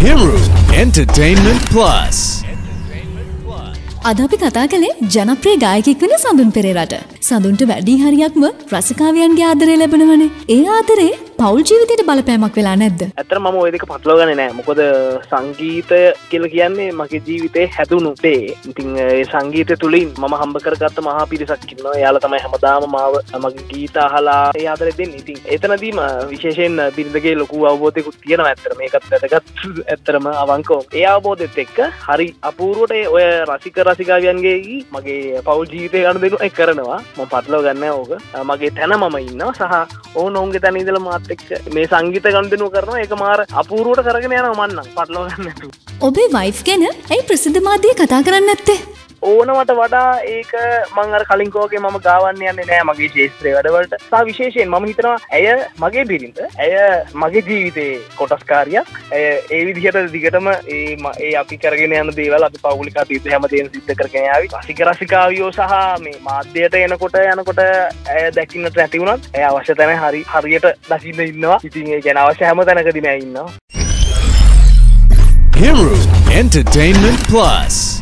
Hiru Entertainment Plus. අද අපි කතා කළේ ජනප්‍රිය ගායකෙක් වෙන සඳුන් පෙරේරට. සඳුන්ට වැඩි හරියක්ම රසිකාවියන්ගේ ආදරය ලැබෙනවනේ. ඒ ආදරේ පෞල් ජීවිතයට බලපෑමක් වෙලා නැද්ද? ඇතර මම ඔය දෙක පටලෝගන නෑ. මොකද සංගීතය කියල කියන්නේ මගේ ජීවිතේ හැදුණු දේ. ඉතිං ඒ සංගීතය තුළින් මම හම්බ කරගත්ත මහා පිරිසක් කින්නවා යාල තමයි හැමදාම මාව මගේ ගීත අහලා ඒ ආදර දෙන්න. ඉතින් එතනදීම විශේෂයෙන් බිරිඳගේ ලොකු අවබෝධයකුත් තියෙන ඇත්තර මේකත් වැදගත්. ඇත්තරම අවංකෝ ඒ අවබෝධෙත් එක්ක හරි අපූරුවට ඔය රසික රසිකාවියන්ගේ මගේ පවුල් ජීවිතය ගන්න දෙනු එක් කරනවා. ම පටලෝ ගන්න ඕක. මගේ තැන මම ඉන්නවා. සහ ඕ නොන්ගේ තැනීදල මාත් එක්ක මේ සංගීත ගන්දනු කරනවා. එක මාර අපූරුවට කරගෙන යන මන්න පටලෝ ගන්නතු ඔබේ වයිෆ් ගැන ඇයි ප්‍රසිද්ධ මාධ්‍යය කතා කරන්න ඇත්තේ? ඕනමට වඩා ඒක මංගර කලින්කෝගේ මම ගාවන්න යන්න නෑ මගේ ශේත්‍රය වැඩවලට. සා විශේෂයෙන් මම හිතනවා ඇය මගේ බිරිඳ ඇය මගේ ජීවිතේ කොටස්කාරයක්. ඇය ඒ විදිහට දිගටම ඒ ඒ අපි කරගෙන යන දේවල් අපි පවුලිකා තීත හැමදේන සිද්ධ කරගෙනාවි රසික රසිකාවියෝ සහ මේ මාධ්‍යයට එනකොට යනකොට ඇය දැකින්නට නැතිවුණත් ඇය අවශ්‍ය තැන හරි හරියට දකින්න ඉන්නවා. ඉතින් ඒ ගැන අවශ්‍ය හැම තැනකදිම ඉන්නවා? Hiru Entertainment Plus.